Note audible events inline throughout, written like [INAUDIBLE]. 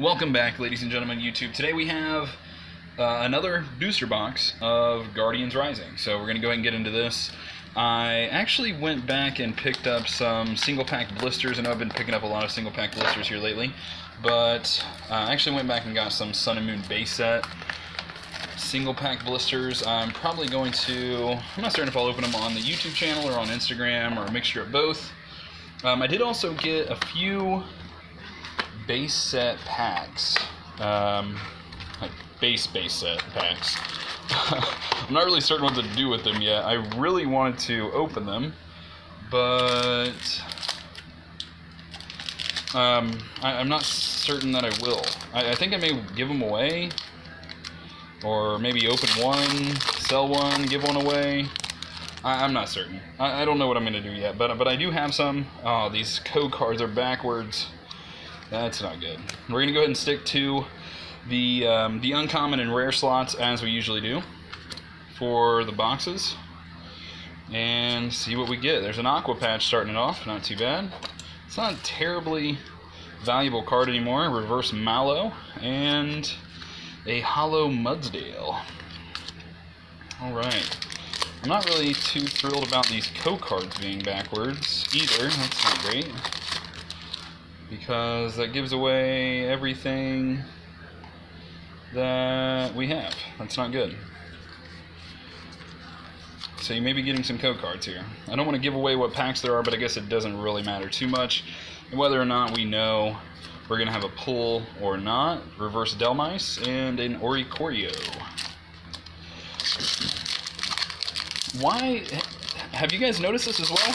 Welcome back, ladies and gentlemen, YouTube. Today we have uh, another booster box of Guardians Rising. So we're going to go ahead and get into this. I actually went back and picked up some single pack blisters. I know I've been picking up a lot of single pack blisters here lately, but I actually went back and got some Sun and Moon base set single pack blisters. I'm probably going to, I'm not certain if I'll open them on the YouTube channel or on Instagram or a mixture of both. Um, I did also get a few base set packs, um, like base base set packs. [LAUGHS] I'm not really certain what to do with them yet. I really wanted to open them, but um, I, am not certain that I will. I, I think I may give them away or maybe open one, sell one, give one away. I, am not certain. I, I, don't know what I'm going to do yet, but, but I do have some. Oh, these code cards are backwards. That's not good. We're going to go ahead and stick to the, um, the uncommon and rare slots as we usually do for the boxes and see what we get. There's an Aqua Patch starting it off, not too bad. It's not a terribly valuable card anymore. Reverse Mallow and a Hollow Mudsdale. Alright. I'm not really too thrilled about these co-cards being backwards either. That's not great. Because that gives away everything that we have. That's not good. So you may be getting some code cards here. I don't want to give away what packs there are, but I guess it doesn't really matter too much. whether or not we know we're going to have a pull or not, reverse Dhelmise, and an Oricorio. Why, have you guys noticed this as well?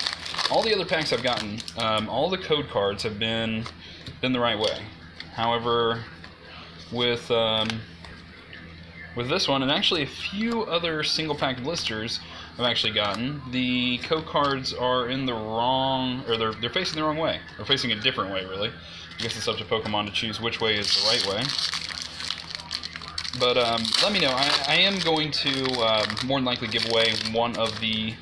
All the other packs I've gotten, um, all the code cards have been, been the right way. However, with, um, with this one, and actually a few other single pack blisters I've actually gotten, the code cards are in the wrong, or they're, they're facing the wrong way. They're facing a different way, really. I guess it's up to Pokemon to choose which way is the right way. But um, let me know. I, I am going to uh, more than likely give away one of the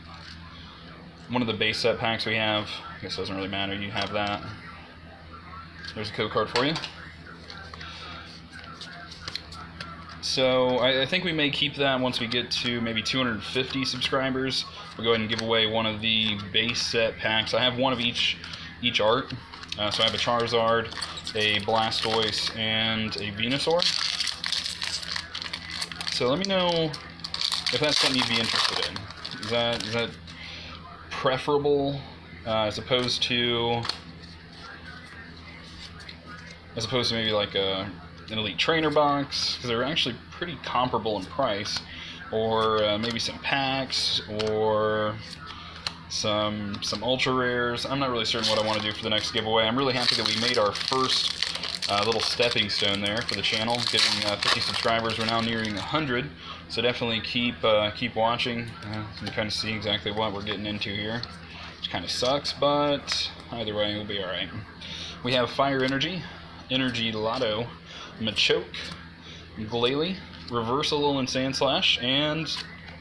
one of the base set packs we have. I guess it doesn't really matter. You have that. There's a code card for you. So I, I, think we may keep that once we get to maybe 250 subscribers. We'll go ahead and give away one of the base set packs. I have one of each each art. Uh, so I have a Charizard, a Blastoise, and a Venusaur. So let me know if that's something you'd be interested in. Is that is that preferable uh, as opposed to as opposed to maybe like a an elite trainer box because they're actually pretty comparable in price, or uh, maybe some packs or some some ultra rares. I'm not really certain what I want to do for the next giveaway. I'm really happy that we made our first uh, little stepping stone there for the channel, getting uh, 50 subscribers. We're now nearing 100, so definitely keep uh, keep watching uh, and kind of see exactly what we're getting into here. Which kind of sucks, but either way, we'll be all right. We have Fire Energy, Energy Lotto, Machoke, Glalie, Reversal and Sandslash, and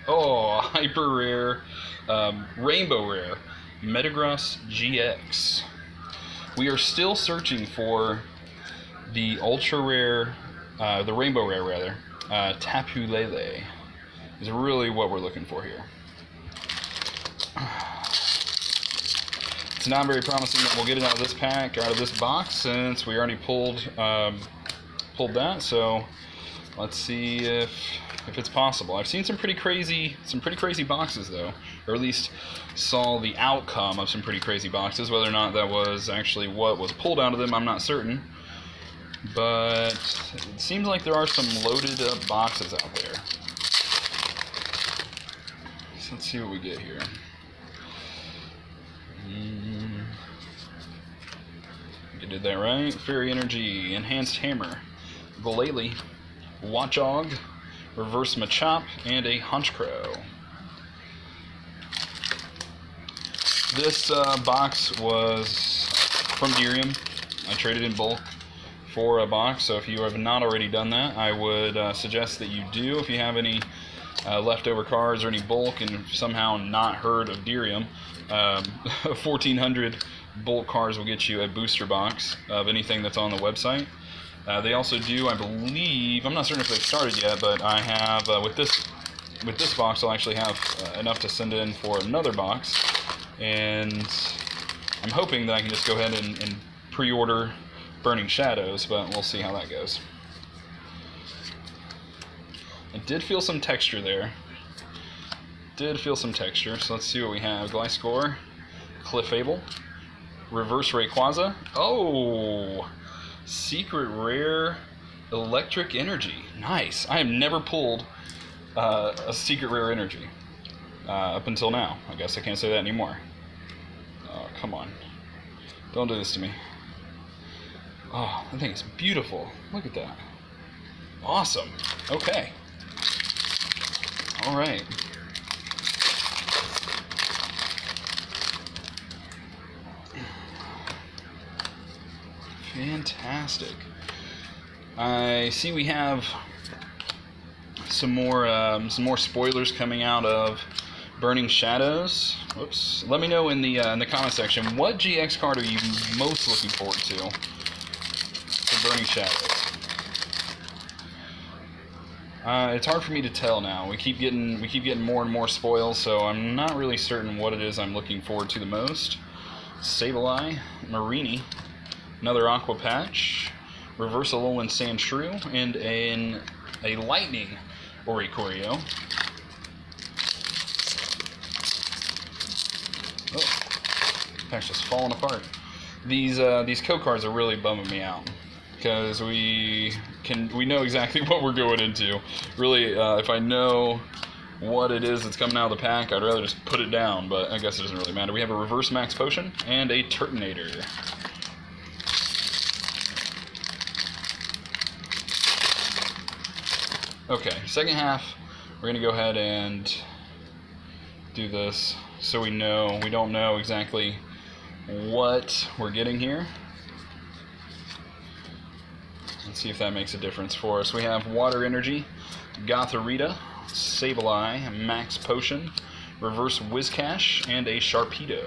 oh, [LAUGHS] hyper rare um, Rainbow Rare, Metagross GX. We are still searching for the ultra rare, uh, the Rainbow Rare rather, uh, Tapu Lele. Is really what we're looking for here. It's not very promising that we'll get it out of this pack, out of this box, since we already pulled um, pulled that. So let's see if if it's possible. I've seen some pretty crazy, some pretty crazy boxes though, or at least saw the outcome of some pretty crazy boxes. Whether or not that was actually what was pulled out of them, I'm not certain. But it seems like there are some loaded up boxes out there. So let's see what we get here. Mm. You did that right. Fairy Energy, Enhanced Hammer, Glalie, Watchog, Reverse Machop, and a Honchkrow. This uh, box was from Derium. I traded in bulk for a box, so if you have not already done that, I would uh, suggest that you do. If you have any uh, leftover cards or any bulk and somehow not heard of Derium, um, [LAUGHS] 1400 bulk cards will get you a booster box of anything that's on the website. Uh, they also do, I believe, I'm not certain if they've started yet, but I have uh, with this with this box, I'll actually have uh, enough to send in for another box, and I'm hoping that I can just go ahead and, and pre-order Burning Shadows, but we'll see how that goes. I did feel some texture there. Did feel some texture, so let's see what we have. Gliscor, Clefable, Reverse Rayquaza. Oh! Secret Rare Electric Energy. Nice. I have never pulled uh, a Secret Rare Energy uh, up until now. I guess I can't say that anymore. Oh, come on. Don't do this to me. Oh, I think it's beautiful. Look at that. Awesome. Okay. All right. Fantastic. I see we have some more um, some more spoilers coming out of Burning Shadows. Whoops. Let me know in the uh, in the comment section what GX card are you most looking forward to Burning Shadows. Uh, it's hard for me to tell now. We keep getting we keep getting more and more spoils, so I'm not really certain what it is I'm looking forward to the most. Sableye, Mareanie, another Aqua Patch, Reverse Alolan Sandshrew, and an, a Lightning Oricorio. Oh, pack's just falling apart. These uh, these code cards are really bumming me out because we can we know exactly [LAUGHS] what we're going into. Really, uh, if I know what it is that's coming out of the pack, I'd rather just put it down, but I guess it doesn't really matter. We have a Reverse Max Potion and a Turtonator. Okay, second half, we're to go ahead and do this so we know, we don't know exactly what we're getting here. See if that makes a difference for us. We have Water Energy, Gothorita, Sableye, Max Potion, Reverse Whiscash, and a Sharpedo.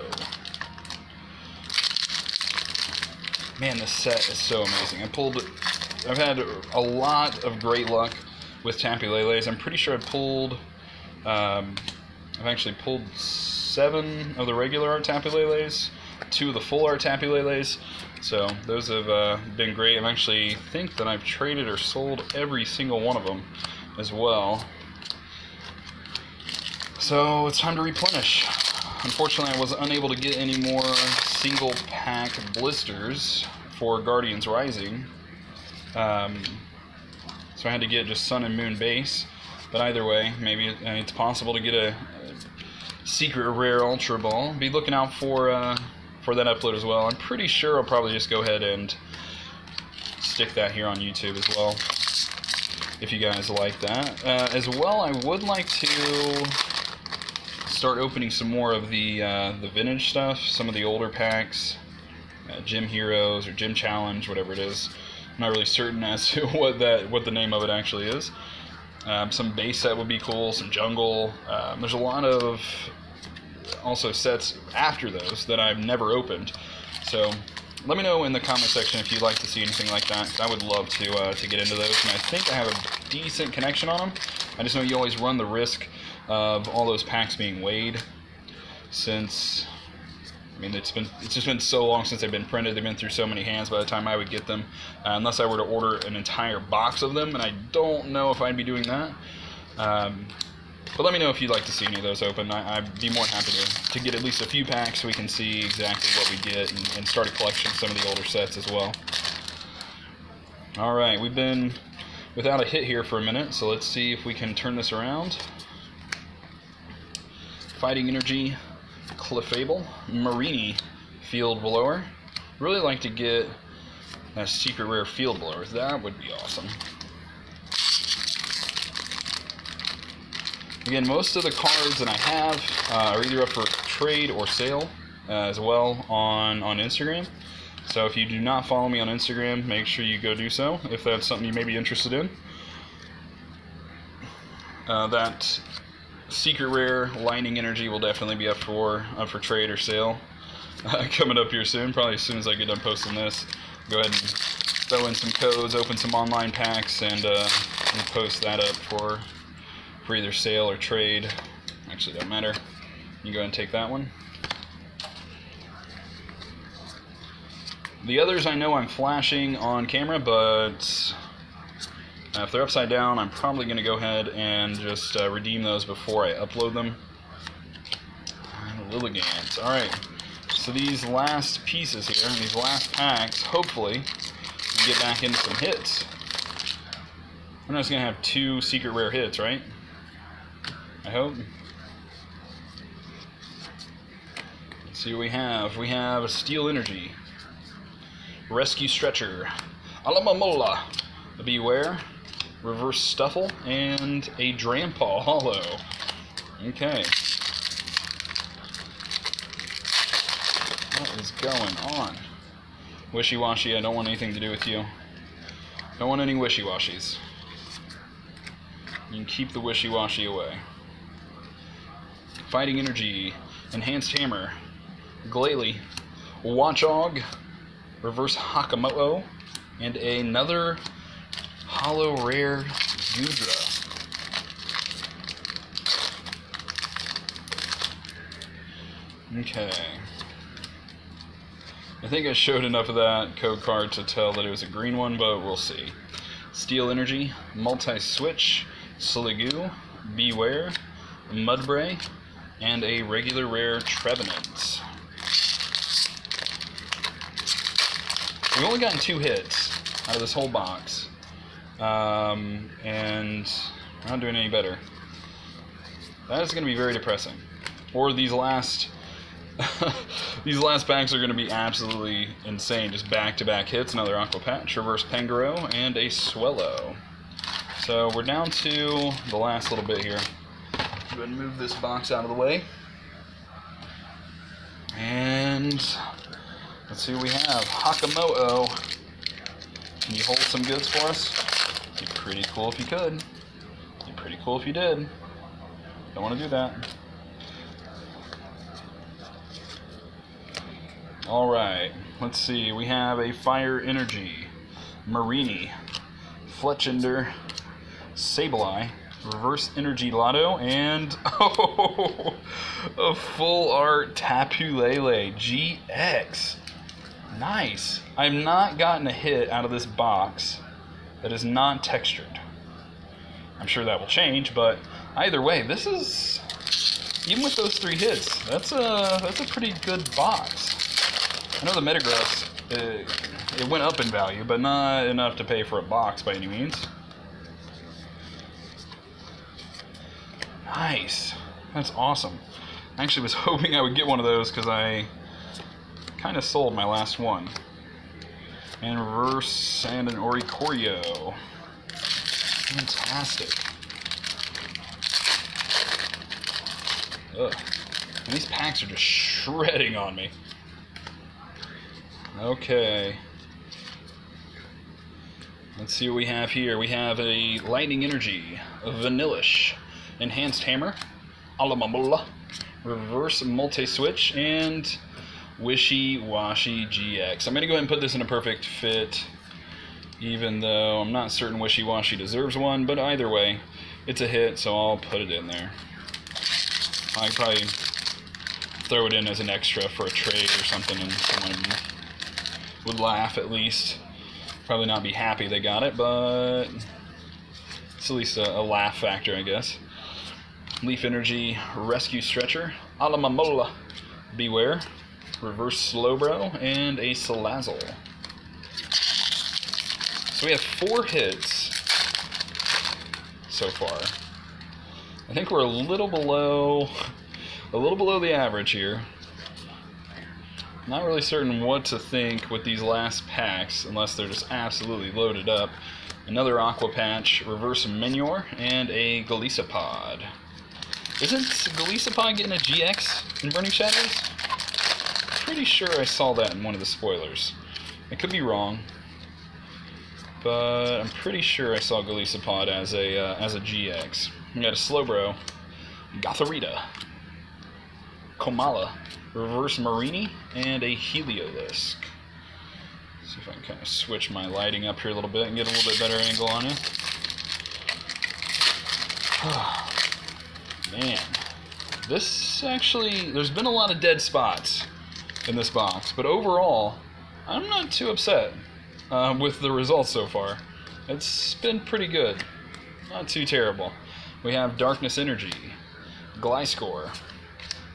Man, this set is so amazing. I pulled, I've had a lot of great luck with Tapu Leles. I'm pretty sure I pulled, um, I've actually pulled seven of the regular art Tapu Leles, two of the full art Tapu Leles. So those have uh, been great. I actually think that I've traded or sold every single one of them as well. So it's time to replenish. Unfortunately, I was unable to get any more single pack blisters for Guardians Rising. Um, so I had to get just Sun and Moon base. But either way, maybe it's possible to get a, a secret rare Ultra Ball. Be looking out for uh, for that upload as well. I'm pretty sure I'll probably just go ahead and stick that here on YouTube as well, if you guys like that. Uh, as well, I would like to start opening some more of the uh, the vintage stuff, some of the older packs, uh, Gym Heroes or Gym Challenge, whatever it is. I'm not really certain as to [LAUGHS] what that what the name of it actually is. Um, some base set would be cool, some jungle. Um, there's a lot of also sets after those that I've never opened. So let me know in the comment section if you'd like to see anything like that. I would love to uh, to get into those, and I think I have a decent connection on them. I just know you always run the risk of all those packs being weighed, since I mean it's been it's just been so long since they've been printed. They've been through so many hands by the time I would get them, uh, unless I were to order an entire box of them, and I don't know if I'd be doing that. Um, but let me know if you'd like to see any of those open. I, would be more happy to, to get at least a few packs so we can see exactly what we get and, and start a collection of some of the older sets as well. Alright, we've been without a hit here for a minute, so let's see if we can turn this around. Fighting Energy, Clefable, Mareanie, Field Blower. Really like to get a secret rare Field Blower. That would be awesome. Again, most of the cards that I have uh, are either up for trade or sale uh, as well on, on Instagram. So if you do not follow me on Instagram, make sure you go do so if that's something you may be interested in. Uh, that secret rare lightning energy will definitely be up for up for trade or sale. [LAUGHS] uh, coming up here soon. Probably as soon as I get done posting this, go ahead and throw in some codes, open some online packs, and, uh, and post that up for for either sale or trade. Actually, don't matter. You go ahead and take that one. The others I know I'm flashing on camera, but uh, if they're upside down, I'm probably going to go ahead and just uh, redeem those before I upload them. Lilligant. Alright, so these last pieces here, these last packs, hopefully, we get back into some hits. We're just going to have two secret rare hits, right? I hope. Let's see what we have. We have a Steel Energy, Rescue Stretcher, Alomomola, Bewear, Reverse Stufful, and a Drampa Hollow. Okay. What is going on? Wishy-washy, I don't want anything to do with you. Don't want any wishy-washies. You can keep the wishy-washy away. Fighting Energy, Enhanced Hammer, Glalie, Watchog, Reverse Hakamo-o, and another Hollow Rare Goodra. Okay. I think I showed enough of that code card to tell that it was a green one, but we'll see. Steel Energy, Multi-Switch, Sliggoo, Bewear, Mudbray, and a regular rare Trevenant. We've only gotten two hits out of this whole box, um, and we're not doing any better. That is going to be very depressing. Or these last [LAUGHS] these last packs are going to be absolutely insane. Just back-to-back hits, another Aqua Patch, Reverse Pangoro, and a Swellow. So we're down to the last little bit here. Go ahead and move this box out of the way. And let's see what we have. Hakamo-o. Can you hold some goods for us? Be pretty cool if you could. Be pretty cool if you did. Don't want to do that. Alright, let's see. We have a Fire Energy, Mareanie, Fletchinder, Sableye, Reverse Energy Lotto, and [LAUGHS] oh, a Full Art Tapu Lele GX. Nice. I've not gotten a hit out of this box that is not textured. I'm sure that will change, but either way, this is even with those three hits, that's a that's a pretty good box. I know the Metagross, it went up in value, but not enough to pay for a box by any means. Nice. That's awesome. I actually was [LAUGHS] hoping I would get one of those because I kind of sold my last one. And reverse and an Oricorio. Fantastic. Ugh. And these packs are just [LAUGHS] shredding on me. Okay. Let's see what we have here. We have a Lightning Energy, a Vanillish, Enhanced Hammer, Alomomola, Reverse Multi-Switch, and Wishiwashi GX. I'm going to go ahead and put this in a perfect fit, even though I'm not certain Wishiwashi deserves one, but either way, it's a hit, so I'll put it in there. I probably throw it in as an extra for a trade or something, and someone would laugh at least. Probably not be happy they got it, but it's at least a, a laugh factor, I guess. Leaf Energy Rescue Stretcher, Alomomola, Bewear, Reverse Slowbro, and a Salazzle. So we have four hits so far. I think we're a little below, a little below the average here. Not really certain what to think with these last packs, unless they're just absolutely loaded up. Another Aqua Patch, Reverse Minior, and a Golisopod. Isn't Golisopod getting a GX in Burning Shadows? Pretty sure I saw that in one of the spoilers. I could be wrong, but I'm pretty sure I saw Golisopod as a uh, as a GX. We got a Slowbro, Gothorita, Komala, Reverse Mareanie, and a Heliolisk. See if I can kind of switch my lighting up here a little bit and get a little bit better angle on you. [SIGHS] Man, this actually, there's been a lot of dead spots in this box, but overall, I'm not too upset uh, with the results so far. It's been pretty good, not too terrible. We have Darkness Energy, Gliscor,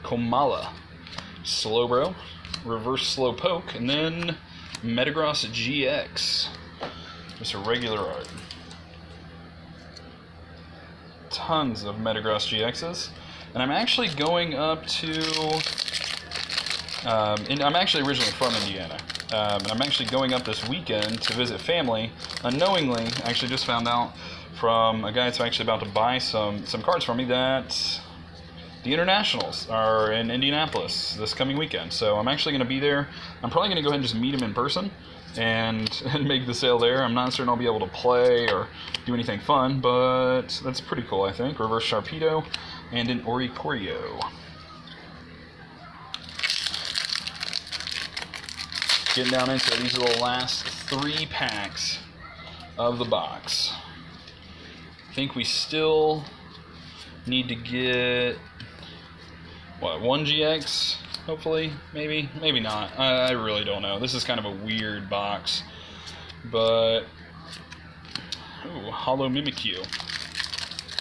Komala, Slowbro, Reverse Slowpoke, and then Metagross GX. Just a regular art. Tons of Metagross GXs. And I'm actually going up to. Um, I'm actually originally from Indiana. Um, and I'm actually going up this weekend to visit family. Unknowingly, I actually just found out from a guy that's actually about to buy some, some cards for me that the internationals are in Indianapolis this coming weekend. So I'm actually going to be there. I'm probably going to go ahead and just meet him in person and, [LAUGHS] and make the sale there. I'm not certain I'll be able to play or do anything fun, but that's pretty cool, I think. Reverse Sharpedo and an Oricorio. Getting down into it, these are the last three packs of the box. I think we still need to get what one GX hopefully. Maybe maybe not. I, I, really don't know. This is kind of a weird box but ooh, Holo Mimikyu.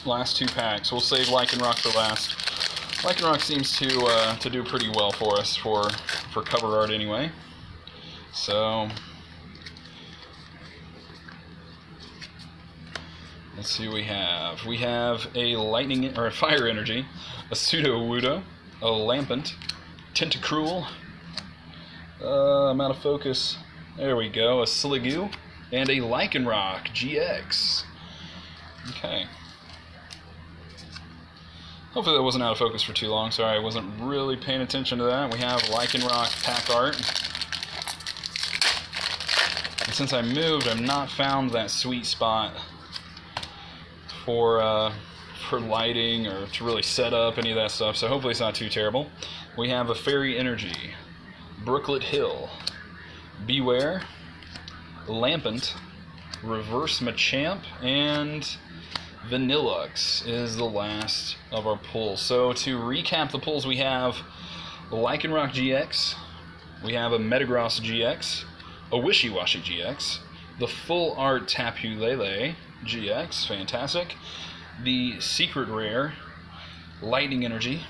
Last two packs. We'll save Lycanroc for last. Lycanroc seems to uh, to do pretty well for us for for cover art anyway. So let's see what we have. We have a lightning or a fire energy a Sudowoodo a Lampent, Tentacruel, uh, I'm out of focus. There we go, a Sliggoo, and a Lycanroc GX. Okay. Hopefully that wasn't out of focus for too long. Sorry, I wasn't really paying attention to that. We have Lycanroc pack art. And since I moved, I've not found that sweet spot for uh, for lighting or to really set up any of that stuff, so hopefully it's not too terrible. We have a Fairy Energy, Brooklet Hill, Bewear, Lampent, Reverse Machamp, and Vanilluxe is the last of our pulls. So to recap the pulls, we have Lycanroc GX, we have a Metagross GX, a Wishiwashi GX, the Full Art Tapu Lele GX, fantastic, the secret rare lightning energy.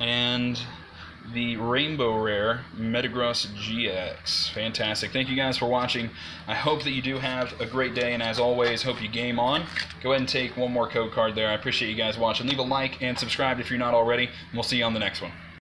And the rainbow rare metagross gx fantastic. Thank you guys for watching. I hope that you do have a great day and as always hope you game on. Go ahead and take one more code card there. I appreciate you guys watching. Leave a like and subscribe if you're not already and we'll see you on the next one